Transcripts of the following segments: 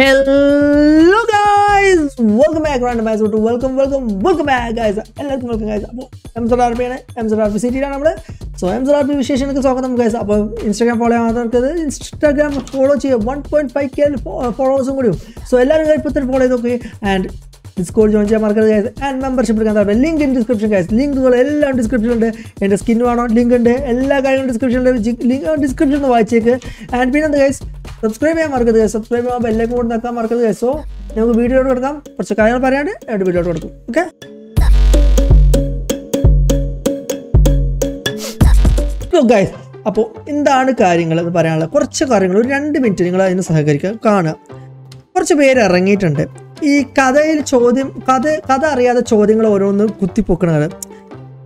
Hello guys welcome back മാച്ച് to welcome welcome welcome back guys എല്ലാവർക്കും welcome guys അപ്പോൾ M S R P ആണ്. M S R P സിറ്റിയിലാണ് നമ്മൾ so M S R P വിശേഷങ്ങൾക്ക് സ്വാഗതം guys അപ്പോൾ Instagram follow ചെയ്യാത്തവർക്ക് Instagram follow ചെയ്യുക. വൺ പോയിന്റ് ഫൈവ് കെ ഫോളോവേഴ്സും കൂടിയും സോ എല്ലാവരും ഇപ്പോൾ തന്നെ ഫോളോ ചെയ്ത് നോക്കി. ആൻഡ് ഡിസ്കോഡ് ജോയിൻ ചെയ്യാൻ മറക്കരുത് ഗൈസ് ആൻഡ് മെമ്പർഷിപ്പ് എടുക്കാൻ താല്പര്യം. ലിങ്ക് ഇൻ ഡിസ്ക്രിപ്ഷൻ ഗൈസ് ലിങ്കുകൾ എല്ലാം ഡിസ്ക്രിപ്ഷൻ ഉണ്ട്. എന്റെ സ്കിൻ വേണോ ലിങ്ക് ഉണ്ട്. എല്ലാ കാര്യങ്ങളും ഡിസ്ക്രിപ്ഷൻ ഉണ്ട് ലിങ്ക് ഡിസ്ക്രിപ്ഷൻ ഒന്ന് വായിച്ചേക്ക്. ആൻഡ് പിന്നെ എന്താ ഗൈസ് സബ്സ്ക്രൈബ് ചെയ്യാൻ മറക്കരുത് ഗൈസ് സബ്സ്ക്രൈബ് ചെയ്യാൻ ബെല്ലേക്ക് കൂടെ നോക്കാൻ മറക്കരുത് ഗൈസ് സോ നമുക്ക് വീഡിയോ കൊടുക്കാം. കുറച്ച് കാര്യങ്ങൾ പറയാണ്ട് രണ്ട് വീഡിയോ കൊടുക്കും. ഓക്കെ ഗൈസ് അപ്പോൾ എന്താണ് കാര്യങ്ങൾ എന്ന് പറയാനുള്ള കുറച്ച് കാര്യങ്ങൾ. ഒരു രണ്ട് മിനിറ്റ് നിങ്ങൾ അതിന് സഹകരിക്കുക കാണുക. കുറച്ച് പേര് ഇറങ്ങിയിട്ടുണ്ട്. ഈ കഥയിൽ ചോദ്യം കഥ കഥ അറിയാതെ ചോദ്യങ്ങൾ ഓരോന്ന് കുത്തിപ്പൊക്കണത്.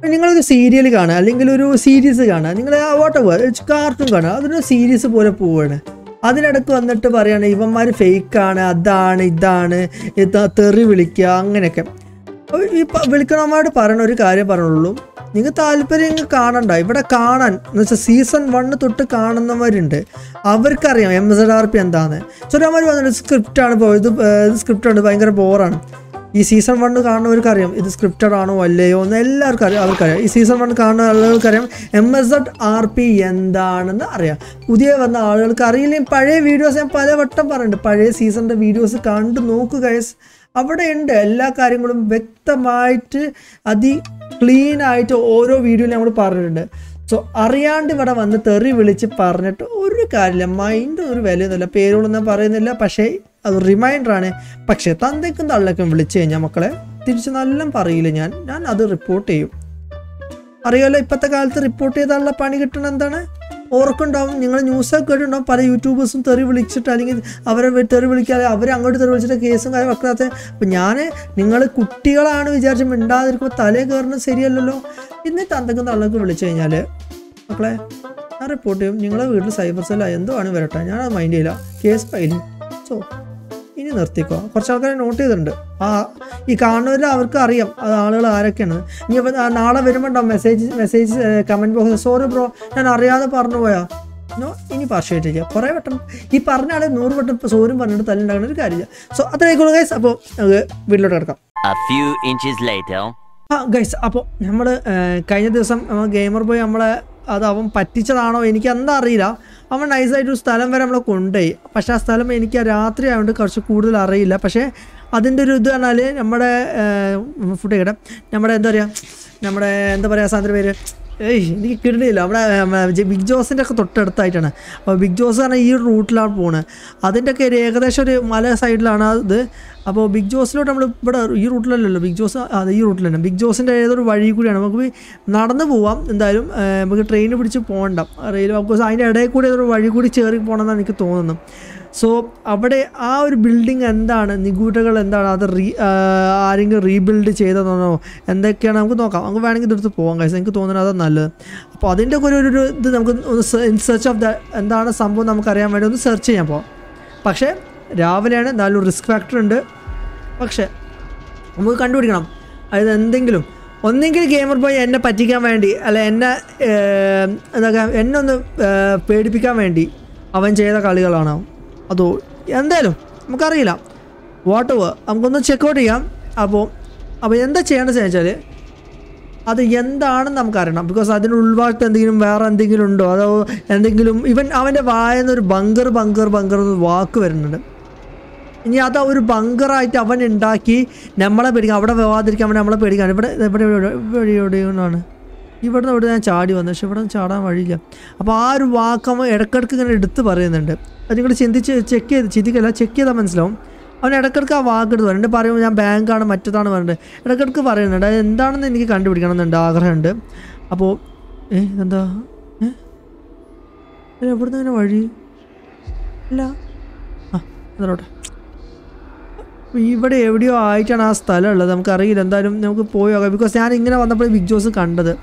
നിങ്ങളൊരു സീരിയൽ കാണുക അല്ലെങ്കിൽ ഒരു സീരീസ് കാണുക നിങ്ങൾ വാട്ട് കാർട്ടൂൺ കാണുക അതൊരു സീരീസ് പോലെ പോവുകയാണ് അതിനിടക്ക് വന്നിട്ട് പറയുകയാണ് ഇവന്മാർ ഫേക്കാണ് അതാണ് ഇതാണ് ഇത് തെറി വിളിക്കുക അങ്ങനെയൊക്കെ. ഈ വിളിക്കണവന്മാരോട് പറയണ ഒരു കാര്യം പറഞ്ഞുള്ളൂ. നിങ്ങൾ താല്പര്യം കാണണ്ട. ഇവിടെ കാണാൻ എന്ന് വെച്ചാൽ സീസൺ വണ്ണ് തൊട്ട് കാണുന്നവരുണ്ട്. അവർക്കറിയാം എം എസ് ആർ പി എന്താന്ന്. ചിലവന്മാർ വന്നിട്ട് സ്ക്രിപ്റ്റാണ് ഇപ്പോൾ ഇത് സ്ക്രിപ്റ്റ് ആണ് ഭയങ്കര ബോറാണ് ഈ സീസൺ വണ്ണ് കാണുന്നവർക്ക് അറിയാം ഇത് സ്ക്രിപ്റ്റഡ് ആണോ അല്ലയോ എന്ന് എല്ലാവർക്കും അറിയാം അവർക്കറിയാം. ഈ സീസൺ വൺ കാണുന്ന ആളുകൾക്കറിയാം M S Ed R P എന്താണെന്ന് അറിയാം. പുതിയ വന്ന ആളുകൾക്ക് അറിയില്ലെങ്കിൽ പഴയ വീഡിയോസ് ഞാൻ പലവട്ടം പറയുന്നുണ്ട് പഴയ സീസണിന്റെ വീഡിയോസ് കണ്ടു നോക്കുക. അവിടെ ഉണ്ട്. എല്ലാ കാര്യങ്ങളും വ്യക്തമായിട്ട് അതി ക്ലീൻ ആയിട്ട് ഓരോ വീഡിയോയിൽ നമ്മൾ പറഞ്ഞിട്ടുണ്ട്. സോ അറിയാണ്ട് ഇവിടെ വന്ന് തെറി വിളിച്ച് പറഞ്ഞിട്ട് ഒരു കാര്യമില്ല. മൈൻഡ് ഒരു വിലയൊന്നുമില്ല. പേരുകളൊന്നും പറയുന്നില്ല. പക്ഷേ അത് റിമൈൻഡറാണ് പക്ഷേ തന്തയ്ക്കും തള്ളക്കും വിളിച്ചു കഴിഞ്ഞാൽ മക്കളെ തിരിച്ച് നല്ല പറയില്ല ഞാൻ. ഞാൻ അത് റിപ്പോർട്ട് ചെയ്യും. അറിയാലോ ഇപ്പോഴത്തെ കാലത്ത് റിപ്പോർട്ട് ചെയ്താലുള്ള പണി കിട്ടണം എന്താണ്? ഓർക്കുണ്ടാവും. നിങ്ങൾ ന്യൂസൊക്കെ കേട്ടിട്ടുണ്ടാവും. പല യൂട്യൂബേഴ്സും തെറി വിളിച്ചിട്ട് അല്ലെങ്കിൽ അവരെ തെറി വിളിക്കാതെ അവർ അങ്ങോട്ട് തെറി വിളിച്ചിട്ട് കേസും കാര്യം വെക്കാത്ത അപ്പം ഞാൻ നിങ്ങൾ കുട്ടികളാണ് വിചാരിച്ച് മിണ്ടാതിരിക്കുമ്പോൾ തലേ കയറുന്നത് ശരിയല്ലല്ലോ. എന്നിട്ട് എന്തെങ്കിലും തള്ളൊക്കെ വിളിച്ചു കഴിഞ്ഞാൽ മക്കളെ ഞാൻ റിപ്പോർട്ട് ചെയ്യും. നിങ്ങളെ വീട്ടിൽ സൈബർ സെല്ലാണ് എന്തോ ആണ് വരട്ടെ? ഞാനത് മൈൻഡ് ചെയ്യില്ല. കേസ് ഫയലിങ് സോ ഇനി നിർത്തിക്കോ. കുറച്ച് ആൾക്കാരെ നോട്ട് ചെയ്തിട്ടുണ്ട്. ആ ഈ കാണുന്നവരിൽ അവർക്ക് അറിയാം. അത് ആളുകൾ ആരൊക്കെയാണ്. ഇനി ഇപ്പം നാളെ വരുമ്പോണ്ടോ message message comment box sorry bro ഞാൻ അറിയാതെ പറഞ്ഞു പോയാ. നോ ഇനി ചെയ്യാം കുറേ വട്ടം. ഈ പറഞ്ഞ ആൾ നൂറ് വട്ടം ഇപ്പോൾ സോരും പറഞ്ഞിട്ട് തല്ലുണ്ടാകുന്ന ഒരു കാര്യമില്ല. സോ അത്രയൊക്കെ ഗൈസ് അപ്പോൾ നമുക്ക് വീട്ടിലോട്ട് കിടക്കാം. ആ ഗൈസ് അപ്പോൾ നമ്മൾ കഴിഞ്ഞ ദിവസം ഗെയിമർ പോയി നമ്മളെ അത് അവൻ പറ്റിച്ചതാണോ എനിക്ക് എന്താ അറിയില്ല. അവൻ നൈസായിട്ട് ഒരു സ്ഥലം വരെ നമ്മളെ കൊണ്ടുപോയി. പക്ഷേ ആ സ്ഥലം എനിക്ക് രാത്രി ആയതുകൊണ്ട് കുറച്ച് കൂടുതൽ അറിയില്ല. പക്ഷേ അതിന്റെ ഒരു ഇത് പറഞ്ഞാൽ നമ്മുടെ ഫുഡ് കേട്ടെ നമ്മുടെ എന്താ പറയുക നമ്മുടെ എന്താ പറയുക സാധനം പേര്? ഏയ് എനിക്ക് കിട്ടുന്നില്ല അവിടെ ബിഗ് ജോസിന്റെ ഒക്കെ തൊട്ടടുത്തായിട്ടാണ്. അപ്പോൾ ബിഗ് ജോസ് പറഞ്ഞാൽ ഈ റൂട്ടിലാണ് പോകുന്നത് അതിന്റെ ഒക്കെ ഒരു ഏകദേശം ഒരു മല സൈഡിലാണ് അത് അപ്പോൾ ബിഗ് ജോസിലോട്ട് നമ്മൾ ഇവിടെ ഈ റൂട്ടിലല്ലല്ലോ. ബിഗ് ജോസ് അത് ഈ റൂട്ടിൽ തന്നെ ബിഗ് ജോസിന്റെ ഏതൊരു വഴി കൂടിയാണ്. നമുക്ക് നടന്നു പോവാം. എന്തായാലും നമുക്ക് ട്രെയിൻ പിടിച്ച് പോകണ്ട. റെയിൽ ബിക്കോസ് അതിന്റെ ഇടയിൽ കൂടി ഏതൊരു വഴി കൂടി ചേറി പോകണമെന്നാണ് എനിക്ക് തോന്നുന്നു. സോ അവിടെ ആ ഒരു ബിൽഡിംഗ് എന്താണ്? നിഗൂഢകൾ എന്താണ്? അത് റീ ആരെങ്കിലും റീബിൽഡ് ചെയ്തതെന്നോ എന്തൊക്കെയാണ്? നമുക്ക് നോക്കാം. നമുക്ക് വേണമെങ്കിൽ ഇതെടുത്ത് പോകാം കഴിച്ചാൽ എനിക്ക് തോന്നുന്നത് അതാണ് നല്ലത്. അപ്പോൾ അതിന്റെ ഒക്കെ ഒരു ഇത് നമുക്ക് ഒന്ന് ഇൻ സെർച്ച് ഓഫ് ദ എന്താണ് സംഭവം നമുക്കറിയാൻ വേണ്ടി ഒന്ന് സെർച്ച് ചെയ്യാൻ പോകാം പക്ഷേ രാവിലെയാണ് എന്തായാലും റിസ്ക് ഫാക്ടർ ഉണ്ട്. പക്ഷേ നമുക്ക് കണ്ടുപിടിക്കണം. അതായത് എന്തെങ്കിലും ഒന്നെങ്കിൽ ഗെയിമർ ബോയ് എന്നെ പറ്റിക്കാൻ വേണ്ടി അല്ല എന്നെ എന്താ എന്നെ ഒന്ന് പേടിപ്പിക്കാൻ വേണ്ടി അവൻ ചെയ്ത കളികളാണോ. അതോ എന്തായാലും നമുക്കറിയില്ല വാട്ട് നമുക്കൊന്ന് ചെക്കൗട്ട് ചെയ്യാം അപ്പോൾ അപ്പോൾ എന്താ ചെയ്യേണ്ടത് വെച്ചാൽ അത് എന്താണെന്ന് നമുക്കറിയണം ബിക്കോസ് അതിന്റെ ഉൾഭാഗത്ത് എന്തെങ്കിലും വേറെ എന്തെങ്കിലും ഉണ്ടോ അതോ എന്തെങ്കിലും ഇവൻ അവന്റെ വായന്ന് ഒരു ബങ്കർ ബങ്കർ ബങ്കർ എന്ന് വാക്ക് വരുന്നുണ്ട് ഇനി അത് ഒരു ബങ്കറായിട്ട് അവൻ ഉണ്ടാക്കി നമ്മളെ പേടിക്കാം അവിടെ പോവാതിരിക്കാൻ അവൻ നമ്മളെ പേടിക്കാൻ ഇവിടെ ഇവിടെ എവിടെയാണ് ഇവിടുന്ന് ഇവിടെ ഞാൻ ചാടി വന്നു. പക്ഷെ ഇവിടെ ചാടാൻ വഴിയില്ല. അപ്പോൾ ആ ഒരു വാക്ക് ഇടക്കിടക്ക് ഇങ്ങനെ എടുത്ത് പറയുന്നുണ്ട്. അത് നിങ്ങൾ ചിന്തിച്ച് ചെക്ക് ചെയ്ത് ചിന്തിക്കല്ല ചെക്ക് ചെയ്താൽ മനസ്സിലാവും. അവൻ ഇടക്കിടക്ക് ആ വാക്ക് എടുത്ത് പറയുന്നുണ്ട്. പറയുമ്പോൾ ഞാൻ ബാങ്കാണ് മറ്റതാണ് പറഞ്ഞിട്ട് ഇടക്കിടക്ക് പറയുന്നുണ്ട്. അത് എന്താണെന്ന് എനിക്ക് കണ്ടുപിടിക്കണം എന്നുണ്ട് ആഗ്രഹമുണ്ട്. അപ്പോൾ ഏ എന്താ ഏ? എവിടുന്ന് ഇങ്ങനെ വഴി? ഇല്ല. ആ അതോട്ടെ ഇവിടെ എവിടെയോ ആയിട്ടാണ് ആ സ്ഥലം ഉള്ളത്. നമുക്കറിയില്ല. എന്തായാലും നമുക്ക് പോയി നോക്കാം. ബിക്കോസ് ഞാൻ ഇങ്ങനെ വന്നപ്പോൾ ബിഗ് ജോസ് കണ്ടത്.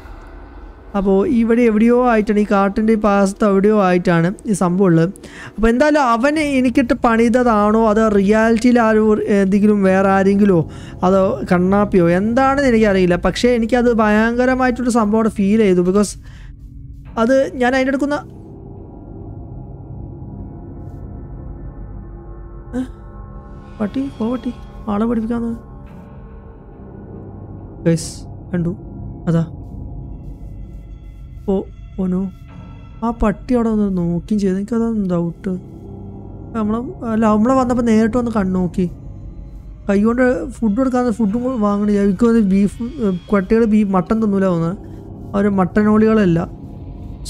അപ്പോൾ ഇവിടെ എവിടെയോ ആയിട്ടാണ് ഈ കാട്ടിന്റെ പാസത്ത് എവിടെയോ ആയിട്ടാണ് ഈ സംഭവം ഉള്ളത് അപ്പോൾ എന്തായാലും അവൻ എനിക്കിട്ട് പണിതതാണോ അതോ റിയാലിറ്റിയിൽ ആരും എന്തെങ്കിലും വേറെ ആരെങ്കിലോ അതോ കണ്ണാപ്പിയോ? എന്താണെന്ന് എനിക്കറിയില്ല. പക്ഷേ എനിക്കത് ഭയങ്കരമായിട്ടൊരു സംഭവം ഫീൽ ചെയ്തു. ബിക്കോസ് അത് ഞാൻ അതിന്റെ എടുക്കുന്ന പട്ടി? പോ പട്ടി. ആളെ പഠിപ്പിക്കാന്ന്. കണ്ടു. അതാ. ഓ ഓനോ ആ പട്ടി അവിടെ ഒന്ന് നോക്കുകയും ചെയ്തു. എനിക്കതൊന്നും ഡൗട്ട് നമ്മളെ അല്ല നമ്മളെ വന്നപ്പോൾ നേരിട്ട് വന്ന് കണ്ണു നോക്കി. കൈകൊണ്ട് ഫുഡ് കൊടുക്കാതെ ഫുഡും വാങ്ങണ എനിക്ക് വന്ന് ബീഫ് കുട്ടികൾ ബീഫ് മട്ടൻ തിന്നൂല തോന്നുന്നത് അവർ മട്ടനോളികളല്ല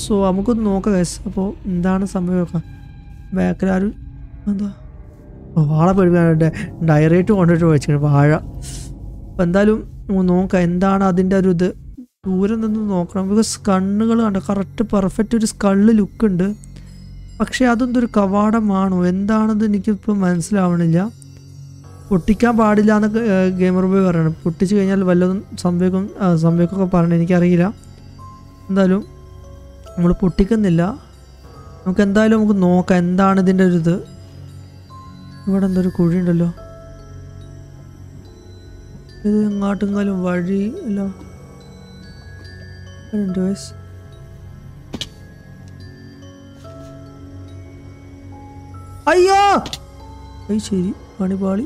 സോ നമുക്കൊന്ന് നോക്കാം ഗൈസ് അപ്പോൾ എന്താണ് സമയം നോക്കാം ബാക്കിലാരും എന്താ? ഓ, വാളെ പേടിക്കാനുണ്ട് ഡയറേറ്റ് കൊണ്ടിട്ട് വെച്ചിട്ടുണ്ട് വാഴ. അപ്പോൾ എന്തായാലും നോക്കാം. എന്താണ് അതിന്റെ ഒരു ഇത്? ദൂരെ നിന്ന് നോക്കണം. ബിക്കോസ് കണ്ണുകൾ കണ്ട കറക്റ്റ് പെർഫെക്റ്റ് ഒരു സ്കള്ള് ലുക്ക് ഉണ്ട്. പക്ഷേ അതെന്തൊരു കവാടമാണോ? എന്താണെന്ന് എനിക്കിപ്പോൾ മനസ്സിലാവണില്ല. പൊട്ടിക്കാൻ പാടില്ല എന്ന് ഗെയിമർ ബോയ് പറയണം പൊട്ടിച്ചു കഴിഞ്ഞാൽ വല്ലതും സംഭവിക്കും സംഭവിക്കൊക്കെ പറയണം എനിക്കറിയില്ല. എന്തായാലും നമ്മൾ പൊട്ടിക്കുന്നില്ല. നമുക്ക് എന്തായാലും നമുക്ക് നോക്കാം എന്താണ് ഇതിന്റെ ഒരു ഇത്. ഇവിടെ എന്തൊരു കുഴി ഉണ്ടല്ലോ ഇത് എങ്ങോട്ടെങ്കിലും വഴി അല്ല. ഉണ്ട് guys. അയ്യോ അത് ശരി പണിപാളി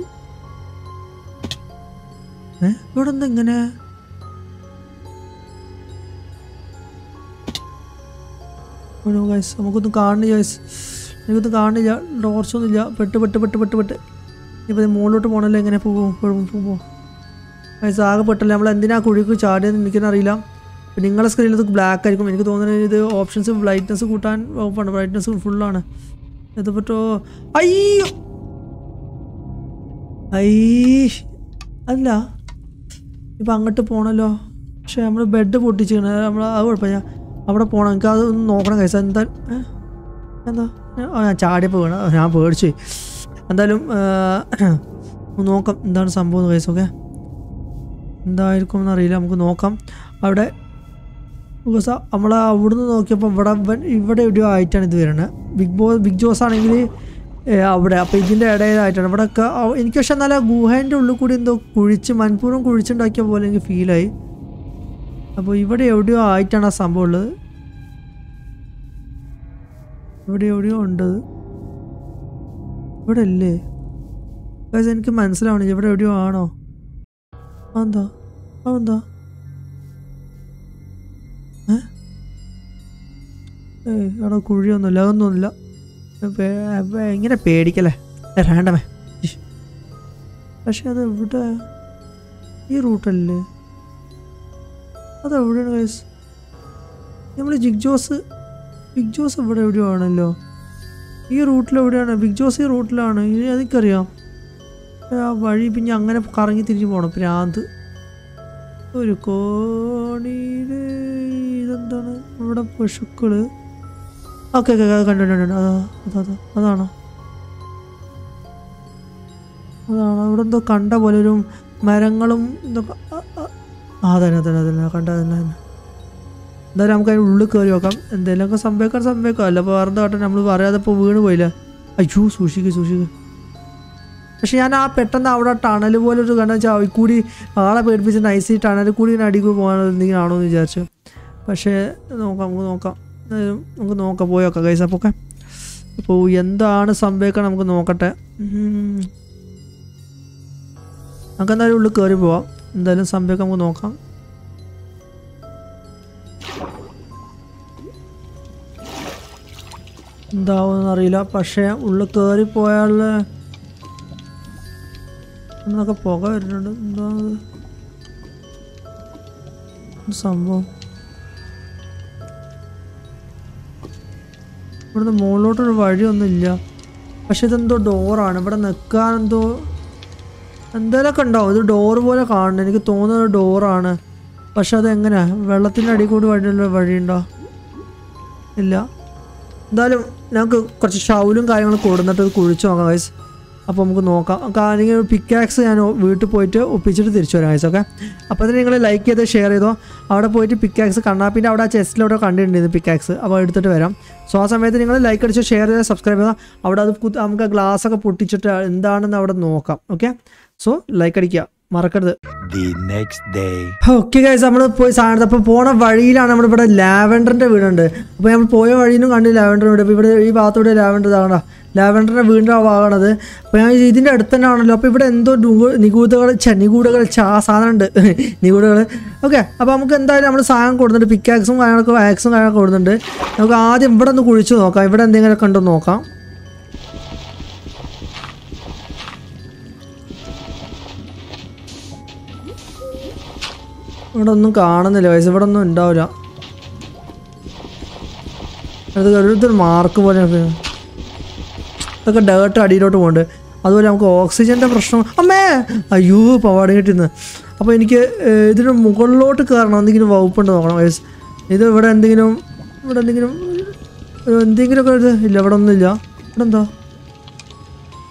ഏ ഇവിടെ എന്താ ഇങ്ങനെ? ഓനോ ഗൈസ് നമുക്കൊന്നും കാണില്ല ഗൈസ് എനിക്കൊന്നും കാണില്ല ടോർച്ചൊന്നും ഇല്ല പെട്ട് പെട്ട് പെട്ട് പെട്ട് പെട്ട്. ഇപ്പം മുകളിലോട്ട് പോകണല്ലോ എങ്ങനെ പോകും? പോകുമ്പോൾ ഗൈസ് ആകെ പെട്ടല്ലേ? നമ്മൾ എന്തിനാ കുഴിക്ക് ചാടിയെന്ന് എനിക്കൊന്നറിയില്ല ഇപ്പം നിങ്ങളുടെ സ്ക്രീനിൽ ഇത് ബ്ലാക്ക് ആയിരിക്കും. എനിക്ക് തോന്നുന്നത് ഇത് ഓപ്ഷൻസ് ബ്രൈറ്റ്നസ് കൂട്ടാൻ ഓപ്പൺ ബ്രൈറ്റ്നസ് ഫുള്ളാണ് ഇത് പറ്റോ? അയ്യോ! അയ്യ അല്ല. ഇപ്പം അങ്ങോട്ട് പോകണമല്ലോ പക്ഷെ നമ്മൾ ബെഡ് പൊട്ടിച്ചിരിക്കണ. നമ്മൾ അത് കുഴപ്പമില്ല. അവിടെ പോകണം എനിക്ക് അത് ഒന്ന് നോക്കണം കഴിച്ചാൽ എന്താ എന്താ? ഞാൻ ചാടിയപ്പോൾ വീണ ഞാൻ പേടിച്ചു. എന്തായാലും നോക്കാം. എന്താണ് സംഭവം കഴിച്ചു ഓക്കെ എന്തായിരിക്കും എന്നറിയില്ല നമുക്ക് നോക്കാം. അവിടെ ബിക്കോസ് നമ്മൾ അവിടുന്ന് നോക്കിയപ്പോൾ ഇവിടെ ഇവിടെ എവിടെയോ ആയിട്ടാണ് ഇത് വരുന്നത് ബിഗ് ബോസ് ബിഗ് ജോസ് ആണെങ്കിൽ അവിടെ. അപ്പോൾ ഇതിന്റെ ഇടയിലായിട്ടാണ്. ഇവിടെയൊക്കെ എനിക്ക് പക്ഷെ നല്ല ഗുഹേന്റെ ഉള്ളിൽ കൂടി എന്തോ കുഴിച്ച് മനഃപൂർവം കുഴിച്ചുണ്ടാക്കിയ പോലെ എനിക്ക് ഫീലായി അപ്പോൾ ഇവിടെ എവിടെയോ ആയിട്ടാണ് ആ സംഭവം ഉള്ളത്. ഇവിടെ എവിടെയോ ഉണ്ട്. ഇവിടെ അല്ലേ എനിക്ക് മനസ്സിലാവണില്ല. ഇവിടെ എവിടെയോ ആണോ? എന്താ? അതെന്താ അവിടെ കുഴിയൊന്നുമില്ല അതൊന്നുമില്ല. ഇങ്ങനെ പേടിക്കല്ലേ? വേണ്ടമേ. പക്ഷെ അത് എവിടെ ഈ റൂട്ടല്ലേ? അതെവിടെയാണ് ഗൈസ് നമ്മൾ ജിഗ് ജോസ് ബിഗ് ജോസ് ഇവിടെ എവിടെയോ ആണല്ലോ ഈ റൂട്ടിൽ എവിടെയാണ്? ബിഗ് ജോസ് ഈ റൂട്ടിലാണ്. ഇനി എനിക്കറിയാം ആ വഴി പിന്നെ അങ്ങനെ കറങ്ങി തിരിഞ്ഞ് പോകണം പ്രാന്ത് ഒരു കോണിയിൽ ഇതെന്താണ്? ഇവിടെ പശുക്കൾ. ഓക്കെ ഓക്കെ കണ്ടു കണ്ടു കണ്ടു. അതാ അതാ അതാ അതാണോ? അതാണോ? ഇവിടെ എന്തോ കണ്ട പോലെ ഒരു മരങ്ങളും ഇതൊക്കെ ആ, തന്നെ തന്നെ തന്നെ കണ്ട തന്നെ തന്നെ എന്തായാലും നമുക്ക് അതിന്റെ ഉള്ളിൽ കയറി നോക്കാം. എന്തെങ്കിലുമൊക്കെ സംഭവിക്കാൻ സംഭവിക്കാം. അല്ല അപ്പോൾ വേറെ കാട്ടെ നമ്മൾ പറയാതെ ഇപ്പോൾ വീണ് പോയില്ല? അയ്യോ സൂക്ഷിക്കുക സൂക്ഷിക്കുക പക്ഷെ ഞാൻ ആ പെട്ടെന്ന് അവിടെ ടണൽ പോലെ ഒരു കണ്ടെന്ന് വെച്ചാൽ അതിൽ കൂടി ആളെ പേടിപ്പിച്ച് നൈസി ടണൽ കൂടി ഇങ്ങനെ അടികൂടി പോകാൻ എന്തെങ്കിലും ആണോ എന്ന് വിചാരിച്ചു. പക്ഷേ നോക്കാം നമുക്ക് നോക്കാം. നമുക്ക് നോക്കാം പോയോക്കാം കൈസ് അപ്പോൾ ഒക്കെ അപ്പോൾ എന്താണ് സംഭവിക്കണം നമുക്ക് നോക്കട്ടെ. നമുക്ക് എന്തായാലും ഉള്ളിൽ കയറി പോവാം. എന്തായാലും സംഭവിക്കാം നമുക്ക് നോക്കാം. എന്താവുമെന്ന് അറിയില്ല. പക്ഷേ ഉള്ളിൽ കയറി പോയാൽ എന്നൊക്കെ പുക വരുന്നുണ്ട്. എന്താ സംഭവം? ഇവിടുന്ന് മുകളിലോട്ടൊരു വഴിയൊന്നുമില്ല. പക്ഷെ ഇതെന്തോ ഡോറാണ്. ഇവിടെ നിൽക്കാൻ എന്തോ എന്തേലൊക്കെ ഉണ്ടാവും. ഇത് ഡോർ പോലെ കാണണം എനിക്ക് തോന്നുന്നത് ഡോറാണ്. പക്ഷെ അതെങ്ങനെയാ? വെള്ളത്തിന്റെ അടി കൂടി വഴിയുള്ള വഴിയുണ്ടോ? ഇല്ല. എന്തായാലും ഞങ്ങൾക്ക് കുറച്ച് ഷൗലും കാര്യങ്ങളും കൊടുന്നിട്ട് കുഴിച്ചു നോക്കാം അപ്പോൾ നമുക്ക് നോക്കാം. അല്ലെങ്കിൽ പിക്കാക്സ് ഞാൻ വീട്ടിൽ പോയിട്ട് ഒപ്പിച്ചിട്ട് തിരിച്ചു വരാം ഓക്കെ അപ്പോൾ തന്നെ നിങ്ങൾ ലൈക്ക് ചെയ്ത് ഷെയർ ചെയ്തോ. അവിടെ പോയിട്ട് പിക്കാക്സ് കണ്ണാപ്പിന്റെ അവിടെ ആ ചെസ്റ്റിലവിടെ കണ്ടിട്ടുണ്ട് പിക്കാക്സ് അപ്പോൾ എടുത്തിട്ട് വരാം. സോ ആ സമയത്ത് നിങ്ങൾ ലൈക്ക് അടിച്ച് ഷെയർ ചെയ്ത് സബ്സ്ക്രൈബ് ചെയ്താൽ അവിടെ അത് നമുക്ക് ഗ്ലാസ് ഒക്കെ പൊട്ടിച്ചിട്ട് എന്താണെന്ന് അവിടെ നോക്കാം ഓക്കെ സോ ലൈക്ക് അടിക്കുക. മറക്കരുത്. ഓക്കെ ഗൈസ് നമ്മൾ പോയി സാധനം അപ്പോൾ പോണ വഴിയിലാണ് നമ്മുടെ ഇവിടെ ലാവൻഡറിന്റെ വീടുണ്ട്. അപ്പോൾ നമ്മൾ പോയ വഴിയിലും കണ്ടു ലാവൻഡർ വീട് അപ്പോൾ ഇവിടെ ഈ ഭാഗത്തൂടെ ലാവൻഡർ ഇതാകണ്ട. ലാവൻഡറിന്റെ വീടിന്റെ ഭാഗമാണത്. അപ്പോൾ ഞാൻ ഇതിന്റെ അടുത്ത് തന്നെ ആണല്ലോ. അപ്പോൾ ഇവിടെ എന്തോ നികൂതകൾ നിഗൂഢകൾ ആ സാധനം ഉണ്ട് നിഗൂഢകൾ ഓക്കെ അപ്പോൾ നമുക്ക് എന്തായാലും നമ്മൾ സാധനം കൊടുക്കുന്നുണ്ട് പിക്കാക്സും കാര്യങ്ങളൊക്കെ ആക്സും കാര്യങ്ങളൊക്കെ കൊടുക്കുന്നുണ്ട് നമുക്ക് ആദ്യം ഇവിടെ ഒന്ന് കുഴിച്ച് നോക്കാം. ഇവിടെ എന്തെങ്കിലുമൊക്കെ ഉണ്ടോ നോക്കാം. ഇവിടെ ഒന്നും കാണുന്നില്ല വയസ്സ് ഇവിടെ ഒന്നും ഉണ്ടാവില്ല ഒരു മാർക്ക് പോലെ ഇതൊക്കെ ഡേർട്ട് അടിയിലോട്ട് പോകുന്നുണ്ട് അതുപോലെ നമുക്ക് ഓക്സിജന്റെ പ്രശ്നം. അമ്മേ! അയ്യോ പവാട് കിട്ടുന്നത് അപ്പോൾ എനിക്ക് ഇതിന് മുകളിലോട്ട് കയറണം. എന്തെങ്കിലും വകുപ്പുണ്ട് നോക്കണം വയസ്സ് ഇത് ഇവിടെ എന്തെങ്കിലും ഇവിടെ എന്തെങ്കിലും എന്തെങ്കിലുമൊക്കെ ഇത് ഇല്ല ഇവിടെ ഒന്നുമില്ല ഇവിടെ എന്താ?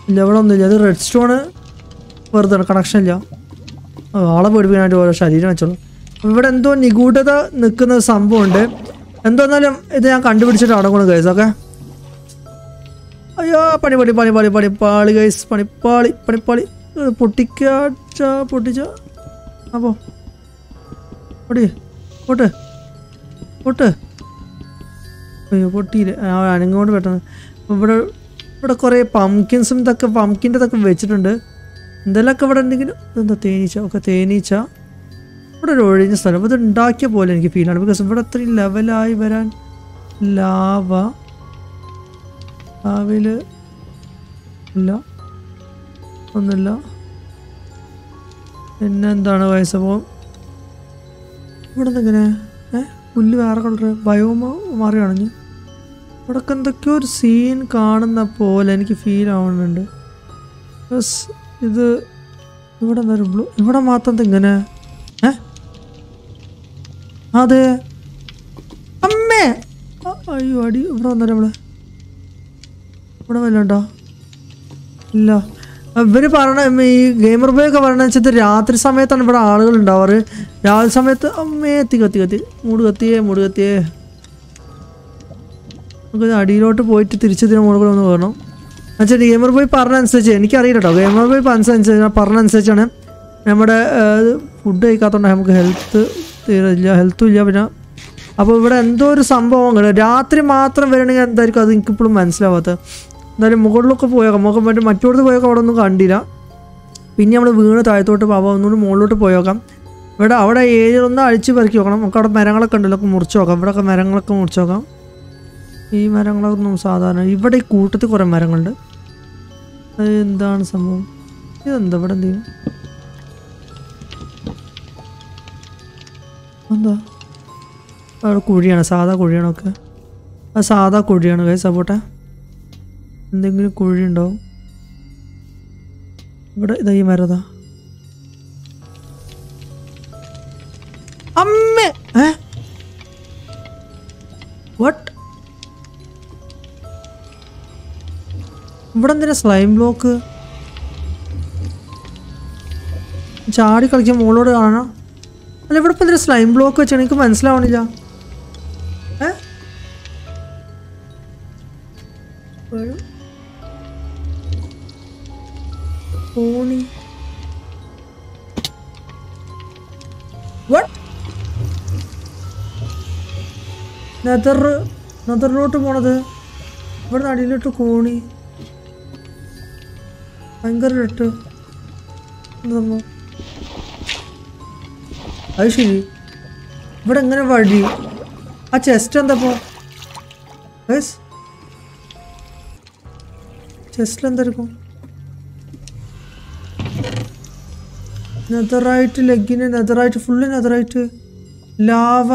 ഇല്ല ഇവിടെ ഒന്നുമില്ല ഇത് റെഡ് സ്റ്റോണ് വെറുതെ കണക്ഷൻ ഇല്ല. ആളെ പേടിപ്പിക്കാനായിട്ട് ഓരോ ശരീരം വെച്ചോളൂ. ഇവിടെ എന്തോ നിഗൂഢത നിൽക്കുന്ന ഒരു സംഭവമുണ്ട്. എന്തോന്നാലും ഇത് ഞാൻ കണ്ടുപിടിച്ചിട്ട് അടങ്ങണം ഗൈസ് ഓക്കെ അയ്യോ പണി പണി പണി പണി പണിപ്പാളി ഗൈസ് പണിപ്പാളി പണിപ്പാളി പൊട്ടിക്കാച്ച പൊട്ടിച്ച. അപ്പോ പൊടി പൊട്ട് പൊട്ട് അയ്യോ പൊട്ടിയില്ല? ആ അനങ്ങോട്ട് പെട്ടെന്ന്. ഇവിടെ ഇവിടെ കുറേ പംകിൻസും ഇതൊക്കെ പംകിന്റെ ഇതൊക്കെ വെച്ചിട്ടുണ്ട്. ഒക്കെ ഇവിടെ ഉണ്ടെങ്കിലും? എന്താ തേനീച്ച? ഒക്കെ തേനീച്ച. ഇവിടെ ഒരു ഒഴിഞ്ഞ സ്ഥലം. ഇത് ഉണ്ടാക്കിയ പോലെ എനിക്ക് ഫീൽ ഫീലാണ് ബിക്കോസ് ഇവിടെ അത്രയും ലെവലായി വരാൻ ലാവ ലാവിൽ ഇല്ല. ഒന്നുമില്ല. പിന്നെ എന്താണ് വയസ്സപ്പോൾ ഇവിടെ എന്തെങ്ങനെ ഏ? പുല്ല് വേറെ കളർ ബയോമ മാറി അണഞ്ഞു. ഇവിടൊക്കെ എന്തൊക്കെയോ ഒരു സീൻ കാണുന്ന പോലെ എനിക്ക് ഫീൽ ആവുന്നുണ്ട്. ബസ് ഇത് ഇവിടെ എന്താ ഒരു ബ്ലൂ ഇവിടെ മാത്രം ഇങ്ങനെ അതെ. അമ്മേ. അയ്യോ അടി. ഇവിടെ വന്നല്ലോ നമ്മൾ ഇവിടെ വല്ലണ്ടോ ഇല്ല. ഇവർ പറയണ ഈ ഗെയിമർ ബോയ് ഒക്കെ പറയണ വെച്ചാൽ രാത്രി സമയത്താണ് ഇവിടെ ആളുകൾ ഉണ്ടാവാറ്. രാവിലെ സമയത്ത് അമ്മേ എത്തി കത്തി കത്തി. മൂട് കത്തിയേ മൂട് കത്തിയേ. നമുക്ക് അടിയിലോട്ട് പോയിട്ട് തിരിച്ചതിന് മുകളിൽ ഒന്ന് വേണം എന്നുവെച്ചാൽ ഗെയിമർ ബോയ് പറഞ്ഞ അനുസരിച്ച് എനിക്കറിയില്ല കേട്ടോ ഗെയിമർ ബോയ് പറഞ്ഞനുസരിച്ച് പറഞ്ഞ അനുസരിച്ചാണ് നമ്മുടെ ഫുഡ് കഴിക്കാത്തതുകൊണ്ട് നമുക്ക് ഹെൽത്ത് തീരില്ല ഹെൽത്തും ഇല്ല പിന്നെ. അപ്പോൾ ഇവിടെ എന്തോ ഒരു സംഭവങ്ങൾ രാത്രി മാത്രം വരണമെങ്കിൽ എന്തായിരിക്കും? അത് എനിക്കിപ്പോഴും മനസ്സിലാവാത്തത് എന്തായാലും മുകളിലൊക്കെ പോയേക്കാം. നമുക്ക് മറ്റേ മറ്റോടത്ത് പോയേക്കാം അവിടെ ഒന്നും കണ്ടില്ല. പിന്നെ നമ്മൾ വീണ് താഴത്തോട്ട് പോവാം ഒന്നുകൂടി മുകളിലോട്ട് പോയേക്കാം. ഇവിടെ അവിടെ ഏരിയ ഒന്ന് അഴിച്ച് പെറുക്കി നോക്കണം നമുക്ക് അവിടെ മരങ്ങളൊക്കെ ഉണ്ടല്ലോ ഒക്കെ മുറിച്ച് നോക്കാം ഇവിടെയൊക്കെ മരങ്ങളൊക്കെ മുറിച്ച് നോക്കാം ഈ മരങ്ങളൊന്നും സാധാരണ ഇവിടെ ഈ കൂട്ടത്തിൽ കുറേ മരങ്ങളുണ്ട്. അത് എന്താണ് സംഭവം? ഇതെന്താ ഇവിടെ എന്ത് എന്താ? അവിടെ കുഴിയാണ് സാധാ കുഴിയാണ് ഒക്കെ? ആ സാധാ കുഴിയാണ് കൈ സപ്പോട്ട എന്തെങ്കിലും കുഴി ഉണ്ടാവും ഇവിടെ ഇതാ ഈ മരതാ. അമ്മേ! വട്ട് ഇവിടെ എന്തിനാ സ്ലൈം ബ്ലോക്ക് ചാടി കളിക്കാൻ മുകളോട് കാണാം അല്ല ഇവിടെ ഇപ്പം എന്തിനാ സ്ലൈം ബ്ലോക്ക് വെച്ചാൽ എനിക്ക് മനസ്സിലാവണില്ല. ഏ? നെതർ നെതറിലോട്ട് പോണത്. ഇവിടെ അടിയിലോട്ട് കോണി. ഭയങ്കര ഇട്ട് എന്താ അത് ശരി. ഇവിടെ എങ്ങനെ വഴി? ആ ചെസ്റ്റ് എന്താപ്പോ? ചെസ്റ്റിൽ എന്തായിരിക്കും നെതറായിട്ട് ലെഗിന് നെതറായിട്ട് full നെതറായിട്ട് lava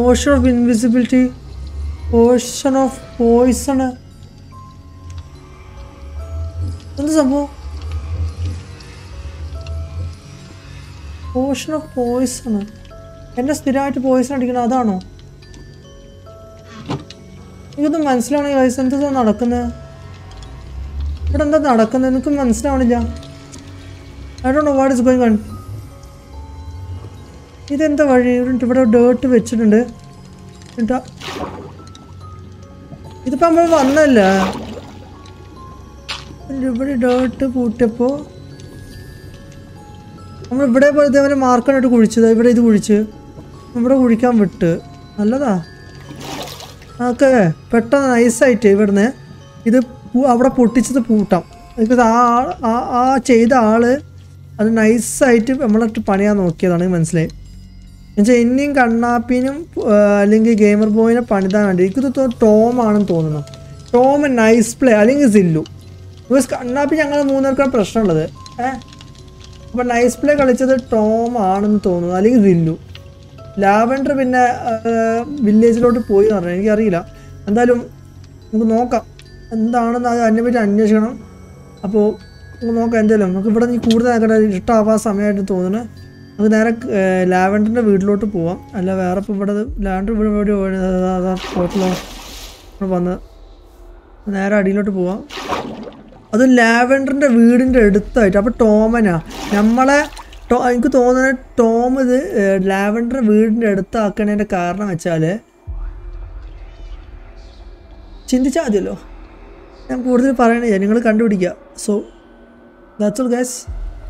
potion of invisibility potion of poison എന്ത് സംഭവം? ഓഷൻ ഓഫ് പോയിസൺ എന്നെ സ്ഥിരമായിട്ട് പോയിസൺ അടിക്കണം അതാണോ? എനിക്കൊന്നും മനസ്സിലാവണെങ്കിൽ വയസ്സ് എന്താ നടക്കുന്നത് ഇവിടെ എന്താ നടക്കുന്നത് എനിക്ക് മനസ്സിലാവണില്ല? I do what is going on ഇതെന്താ വഴി? ഇവിടെ ഡേർട്ട് വെച്ചിട്ടുണ്ട്. എന്നിട്ടാ ഇതിപ്പോൾ നമ്മൾ വന്നല്ലേ? ഇവിടെ ഡേർട്ട് പൂട്ടിയപ്പോൾ നമ്മൾ ഇവിടെ പോലെ ഇതേപോലെ മാർക്കാനായിട്ട് കുഴിച്ചത്. ഇവിടെ ഇത് കുഴിച്ച് ഇവിടെ കുഴിക്കാൻ വിട്ട്. നല്ലതാ. ഓക്കെ പെട്ടെന്ന് നൈസായിട്ട് ഇവിടുന്ന് ഇത് അവിടെ പൊട്ടിച്ചത് പൂട്ടാം. ബിക്കോസ് ആ ആ ചെയ്ത ആൾ അത് നൈസായിട്ട് നമ്മളിട്ട് പണിയാൻ നോക്കിയതാണ് മനസ്സിലായി. എന്നുവെച്ചാൽ ഇനിയും കണ്ണാപ്പിനും അല്ലെങ്കിൽ ഗെയിമർ ബോയിനെ പണിതാൻ വേണ്ടി എനിക്ക് ടോം ആണെന്ന് തോന്നുന്നു. ടോം നൈസ് പ്ലേ അല്ലെങ്കിൽ സില്ലു. ബിക്കോസ് കണ്ണാപ്പി ഞങ്ങൾ മൂന്നേർക്കാണ് പ്രശ്നമുള്ളത്. ഏഹ് അപ്പോൾ നൈസ് പ്ലേ കളിച്ചത് ടോം ആണെന്ന് തോന്നുന്നു അല്ലെങ്കിൽ റില്ലു ലാവൻഡർ പിന്നെ വില്ലേജിലോട്ട് പോയി എന്ന് പറഞ്ഞു എനിക്കറിയില്ല എന്തായാലും നമുക്ക് നോക്കാം എന്താണെന്ന് അത് അതിനെപ്പറ്റി അന്വേഷിക്കണം അപ്പോൾ നമുക്ക് നോക്കാം എന്തായാലും നമുക്ക് ഇവിടെ നീ കൂടുതൽ ആക്കട്ടെ ഇഷ്ടമാവാൻ സമയമായിട്ട് തോന്നുന്നു നമുക്ക് നേരെ ലാവൻഡറിന്റെ വീട്ടിലോട്ട് പോവാം അല്ല വേറെ ഇപ്പോൾ ഇവിടെ ലാവൻഡർ ഇവിടെ ഇവിടെ ഹോട്ടലോ വന്ന് നേരെ അടിയിലോട്ട് പോവാം അത് ലാവൻഡറിന്റെ വീടിന്റെ അടുത്തായിട്ട്. അപ്പോൾ ടോമനാ. നമ്മളെ ടോ എനിക്ക് തോന്നുന്നത് ടോം ഇത് ലാവൻഡർ വീടിന്റെ അടുത്താക്കണതിന്റെ കാരണം വെച്ചാൽ ചിന്തിച്ചാൽ മതിയല്ലോ. ഞാൻ കൂടുതൽ പറയണില്ല. നിങ്ങൾ കണ്ടുപിടിക്കുക. So that's all guys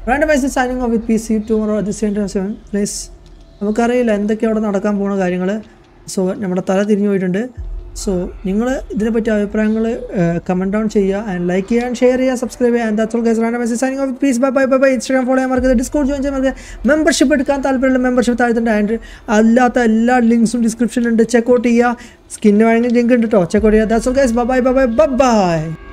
rand mice signing off with P C tomorrow at same time seven please നമുക്കറിയില്ല എന്തൊക്കെ അവിടെ നടക്കാൻ പോകുന്ന കാര്യങ്ങൾ സോ നമ്മുടെ തല തിരിഞ്ഞു പോയിട്ടുണ്ട്. സോ നിങ്ങൾ ഇതിനെപ്പറ്റി അഭിപ്രായങ്ങൾ കമന്റ് ഡൗൺ ചെയ്യുക ആൻഡ് ലൈക്ക് ചെയ്യുക ആൻഡ് ഷെയർ ചെയ്യുക സബ്സ്ക്രൈബ് ചെയ്യുക. And that's all guys signing off please bye bye bye bye Instagram follow ചെയ്യാൻ മറക്കരുത്. ഡിസ്കൗണ്ട് ജോയിൻ ചെയ്യാൻ മറക്കരുത്. മെമ്പർഷിപ്പ് എടുക്കാൻ താല്പര്യമുള്ള മെമ്പർഷിപ്പ് താഴ്ത്തുണ്ട് ആൻഡ് അല്ലാത്ത എല്ലാ ലിങ്ക്സും ഡിസ്ക്രിപ്ഷനിലുണ്ട് ചെക്കൗട്ട് ചെയ്യുക. സ്കിന്നിന് വേണമെങ്കിൽ ലിങ്ക് ഉണ്ട് കേട്ടോ ചെക്കൗട്ട് ചെയ്യുക. That's all guys bye bye bye bye bye